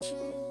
吃